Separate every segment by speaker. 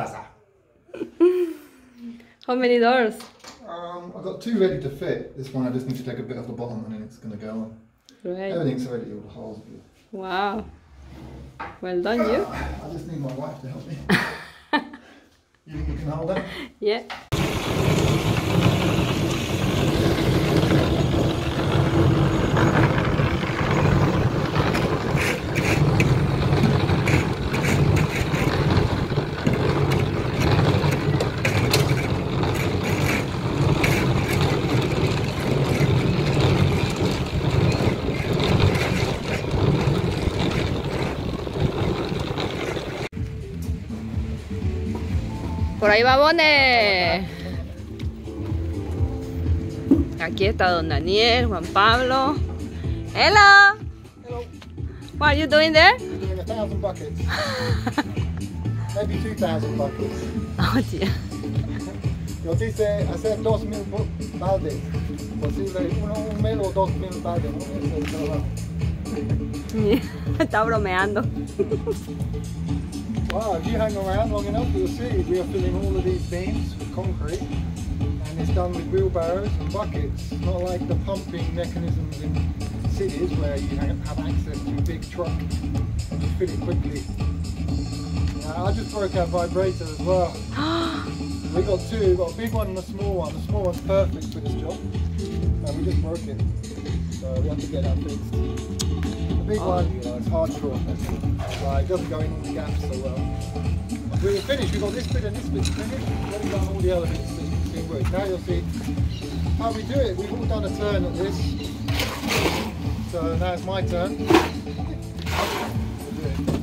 Speaker 1: ¿Qué pasa?
Speaker 2: How many doors?
Speaker 1: Um, I've got two ready to fit. This one I just need to take a bit off the bottom and then it's going to go on.
Speaker 2: Right.
Speaker 1: Everything's ready, all the holes are good.
Speaker 2: Wow. Well done, you.
Speaker 1: I just need my wife to help me. you think you can hold it?
Speaker 2: Yeah. Por ahí va Bone. Aquí está Don Daniel, Juan Pablo. Hello.
Speaker 1: Hello.
Speaker 2: What are you doing there?
Speaker 1: We're doing a thousand buckets. Maybe two thousand buckets.
Speaker 2: Oh dear.
Speaker 1: Yo dice hacer dos mil baldes. Posible uno, un mil o dos mil baldes. ¿no? Ese es el trabajo.
Speaker 2: Está bromeando.
Speaker 1: Wow, if you hang around long enough, you'll see we are filling all of these beams with concrete, and it's done with wheelbarrows and buckets. Not like the pumping mechanisms in cities where you have access to a big truck and you fill it quickly. Yeah, I just broke our vibrator as well. We got two, we've got a big one and a small one. The small one's perfect for this job, and we just broke it. So we have to get that fixed. Big one, you know, it's hardcore. Like, it doesn't go in all the gaps so well. We were finished, we've got this bit and this bit finished. We've done all the bits that you can see work. Now you'll see how we do it. We've all done a turn at this. So now it's my turn. We'll.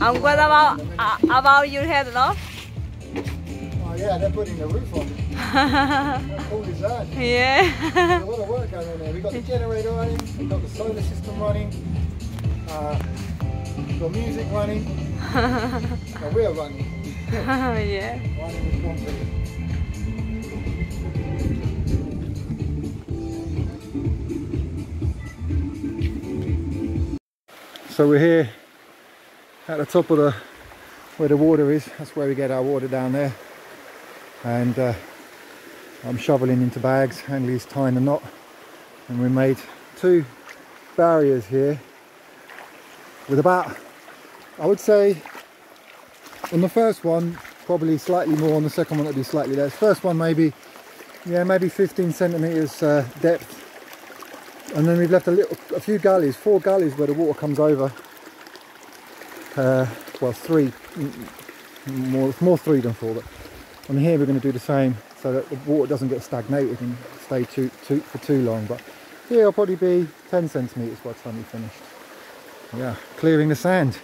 Speaker 2: And about uh, about your head, no?
Speaker 1: Yeah, they're putting the roof on. How cool is that?
Speaker 2: Yeah.
Speaker 1: a lot of work going on there. We've got the generator running, we've got the solar system running, uh, we've got music running, and we're running.
Speaker 2: yeah.
Speaker 1: running with concrete. So we're here at the top of the where the water is. That's where we get our water down there. And uh, I'm shoveling into bags. Hanley's tying the knot, and we made two barriers here with about, I would say, on the first one probably slightly more. On the second one, it'll be slightly less. First one maybe, yeah, maybe 15 centimeters uh, depth and then we've left a little a few gullies four gullies where the water comes over uh, well three more more three than four but on here we're going to do the same so that the water doesn't get stagnated and stay too, too for too long but here it'll probably be 10 centimeters by the time we finished. Yeah clearing the sand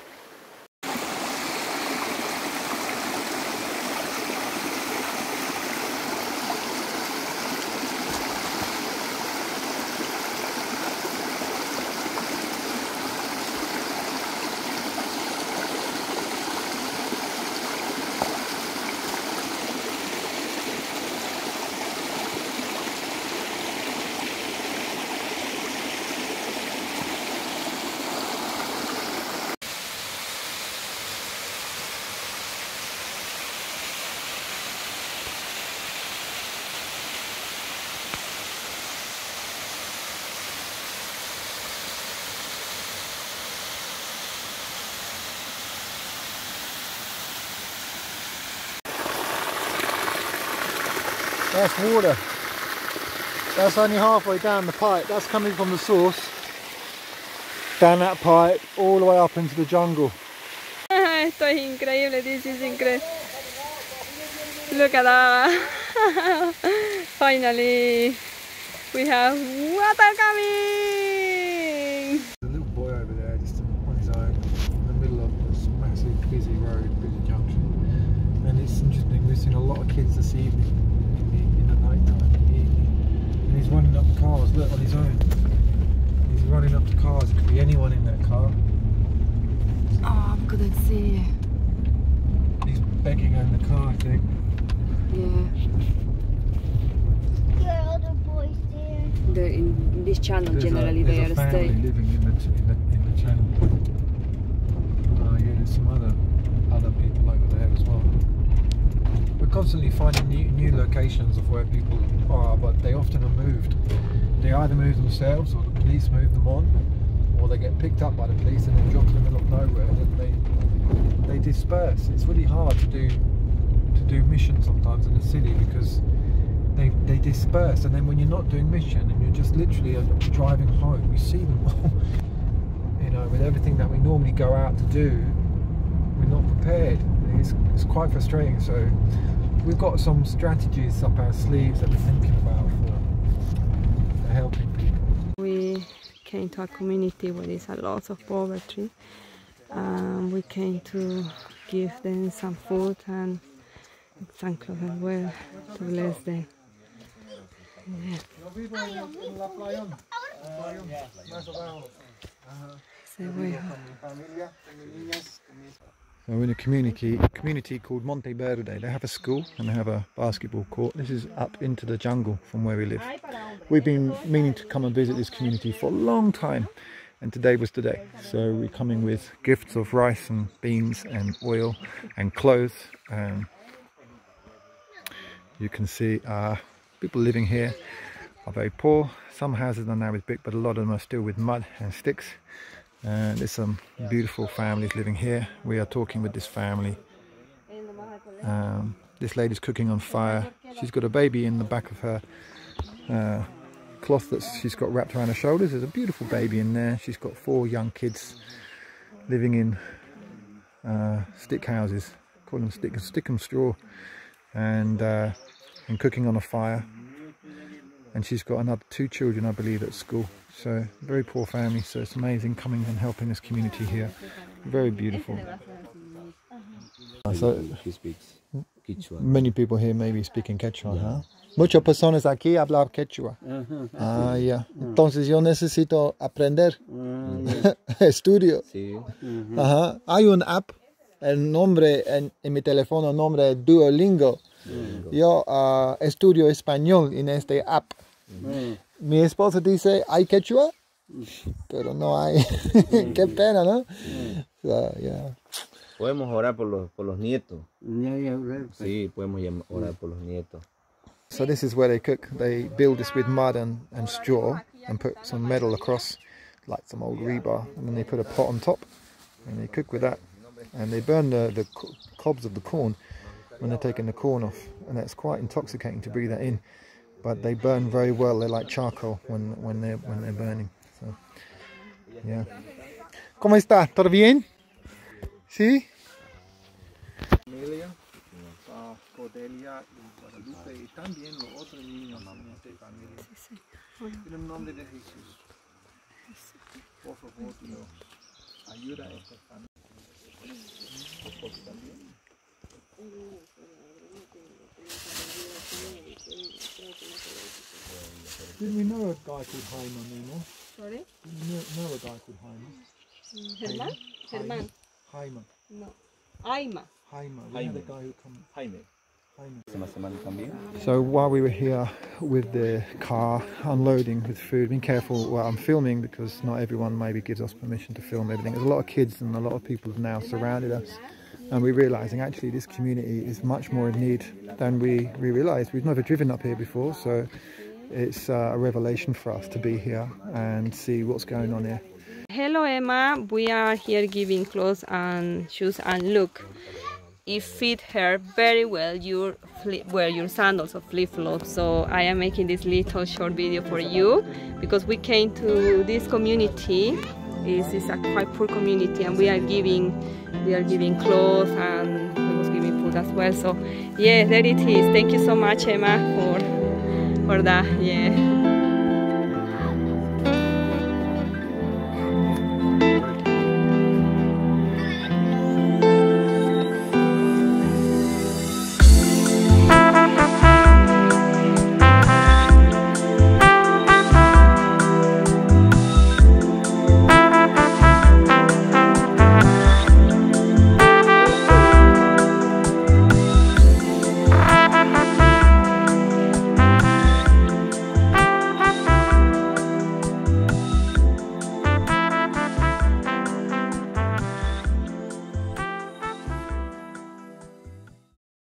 Speaker 1: That's water. That's only halfway down the pipe. That's coming from the source. Down that pipe, all the way up into the jungle.
Speaker 2: Esto es increíble, this is incredible. Look at that. Finally, we have water coming.
Speaker 1: a little boy over there just on his own in the middle of this massive busy road, busy junction. And it's interesting, we've seen a lot of kids this evening in the, in the night time, in the evening. And he's running up cars, look, on his own. He's running up to cars, it could be anyone in that car.
Speaker 2: Oh, I couldn't see.
Speaker 1: He's begging on the car, I think.
Speaker 2: Yeah.
Speaker 3: Your other boys
Speaker 2: the, in, in this channel
Speaker 1: There's
Speaker 2: generally
Speaker 1: a,
Speaker 2: they
Speaker 1: there's
Speaker 2: are
Speaker 1: a family
Speaker 2: staying.
Speaker 1: living in the, t- in the in the channel. Uh, yeah, there's some other other people over there as well. We're constantly finding new new locations of where people are, but they often are moved. They either move themselves, or the police move them on, or they get picked up by the police and then dropped in the middle of nowhere. And they they disperse. It's really hard to do to do missions sometimes in the city because they they disperse and then when you're not doing mission and you're just literally uh, driving home you see them all you know with everything that we normally go out to do we're not prepared it's, it's quite frustrating so we've got some strategies up our sleeves that we're thinking about for, for helping people
Speaker 2: We came to a community where there's a lot of poverty. Um, we came to give them some food and some clothes as well to bless them. Have
Speaker 1: So we're in a community community called Monte Verde. They have a school and they have a basketball court. This is up into the jungle from where we live. We've been meaning to come and visit this community for a long time and today was the day. So we're coming with gifts of rice and beans and oil and clothes. Um, you can see uh, people living here are very poor. Some houses are now with brick but a lot of them are still with mud and sticks and there's some beautiful families living here. We are talking with this family. Um, this lady's cooking on fire. She's got a baby in the back of her uh, cloth that she's got wrapped around her shoulders. There's a beautiful baby in there. She's got four young kids living in uh, stick houses. Call them stick, stick and straw. And, uh, and cooking on a fire. And she's got another two children, I believe, at school. So very poor family. So it's amazing coming and helping this community here. Very beautiful. So
Speaker 3: He speaks Quechua.
Speaker 1: many people here maybe speaking Quechua, huh? Muchas personas aquí hablan Quechua. Uh-huh. Ah, ya. Uh-huh. Entonces yo necesito aprender. Ah, Estudio.
Speaker 3: Sí.
Speaker 1: Ajá. Hay un app, el nombre en, en mi teléfono, el nombre es Duolingo. Mm. Yo ah, estudio español en este app. Mm. Mi esposa dice, ¿hay quechua? Mm. Pero no hay. Qué pena, ¿no? So, yeah.
Speaker 3: Podemos orar por los, por los nietos. Sí, podemos orar por los nietos.
Speaker 1: So this is where they cook. They build this with mud and, and straw and put some metal across, like some old rebar, and then they put a pot on top and they cook with that. And they burn the, the cobs of the corn when they're taking the corn off, and that's quite intoxicating to breathe that in. But they burn very well. They're like charcoal when when they're when they're burning. So yeah. ¿Cómo está? ¿Todo bien? ¿Sí? Emilia, a ah, Cordelia y Guadalupe y también los otros niños en esta familia. En el nombre de Jesús. Por favor, Dios, ayuda a esta familia. Nosotros también. Didn't we know a guy called Hyman there, no?
Speaker 2: Sorry?
Speaker 1: Didn't we know, know a guy called Hyman?
Speaker 2: Herman? Herman.
Speaker 1: Hyman.
Speaker 2: No. Aima.
Speaker 1: Hyman. We had a guy who come.
Speaker 3: Jaime.
Speaker 1: Hyman.
Speaker 3: Una semana también.
Speaker 1: So while we were here with the car unloading with food, being careful what I'm filming because not everyone maybe gives us permission to film everything. There's a lot of kids and a lot of people have now surrounded us. And we're realizing actually this community is much more in need than we, we realized. We've never driven up here before, so it's uh, a revelation for us to be here and see what's going on here.
Speaker 2: Hello Emma, we are here giving clothes and shoes and look, it fit her very well your wear your sandals or flip-flops so I am making this little short video for you because we came to this community this is a quite poor community and we are giving we are giving clothes and we was giving food as well. So yeah there it is. Thank you so much Emma for for that. Yeah